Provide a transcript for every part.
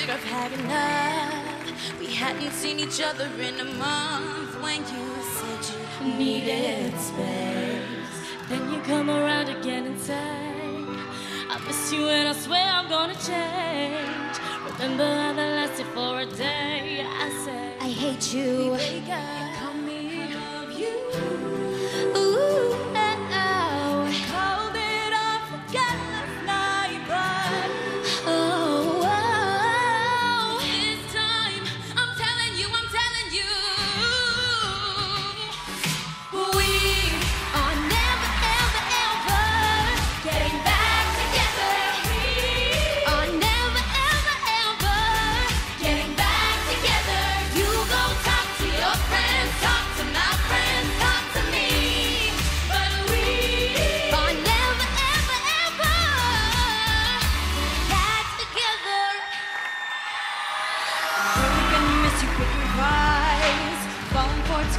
should have had enough. We hadn't seen each other in a month when you said you needed space. Then you come around again and say, I miss you and I swear I'm gonna change. Remember how that lasted for a day. I said, I hate you.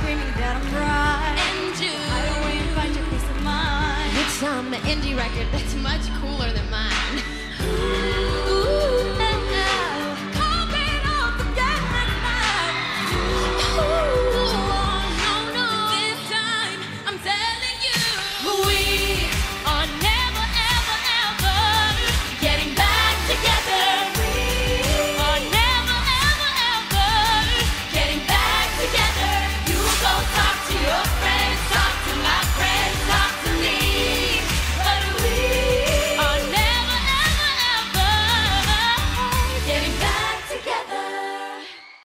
Screaming that I'm right. And you. I don't want to find your peace of mind. It's um, an indie record that's much cooler